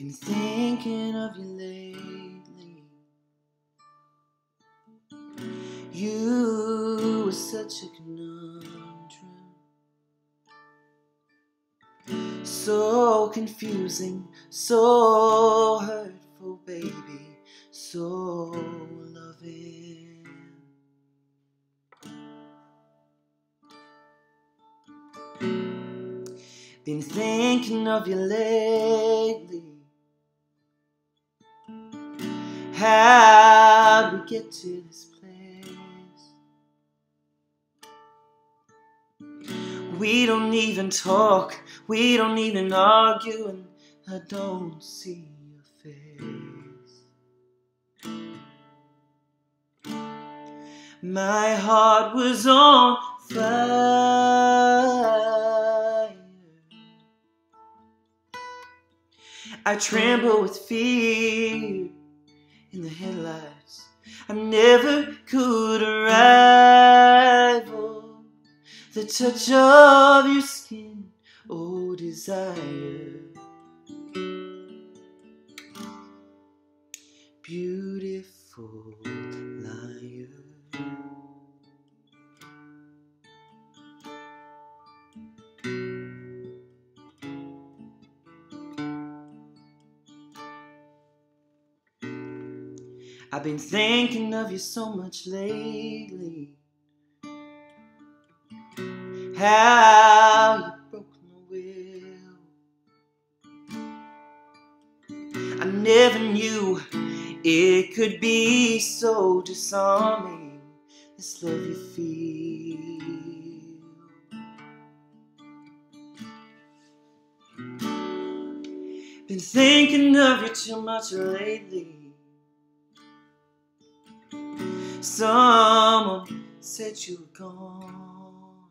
Been thinking of you lately. You were such a conundrum. So confusing, so hurtful, baby, so loving. Been thinking of you lately. How'd we get to this place? We don't even talk, we don't even argue, and I don't see your face. My heart was on fire. I tremble with fear in the headlights. I never could rival the touch of your skin, oh desire. I've been thinking of you so much lately. How you broke my will. I never knew it could be so disarming. This love you feel. Been thinking of you too much lately. Someone said you were gone.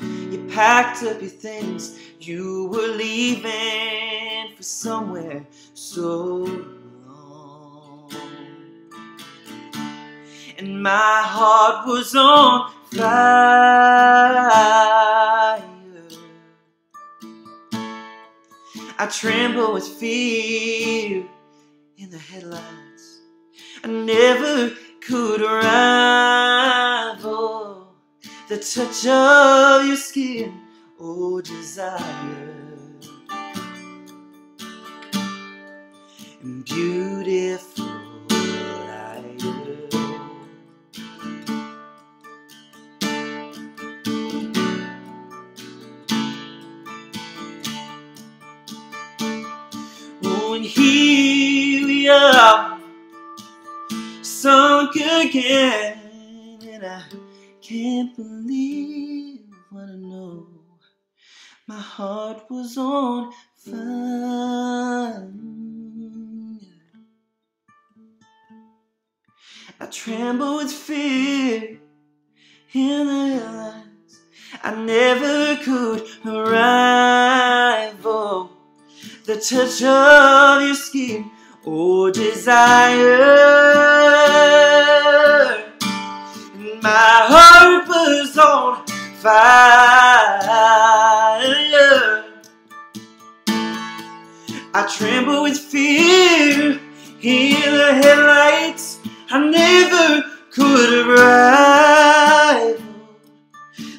You packed up your things, you were leaving for somewhere so long. And my heart was on fire. I tremble with fear in the headlights. I never could rival the touch of your skin, oh desire. And beautiful liar. Oh, and here we are sunk again, and I can't believe what I know. My heart was on fire. I tremble with fear in the eyes. I never could rival the touch of your skin or desire. My heart was on fire. I tremble with fear in the headlights. I never could rival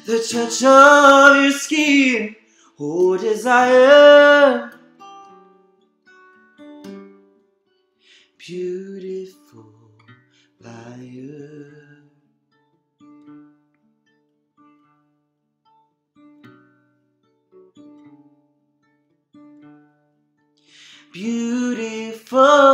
the touch of your skin or desire. Beautiful liar. beautiful.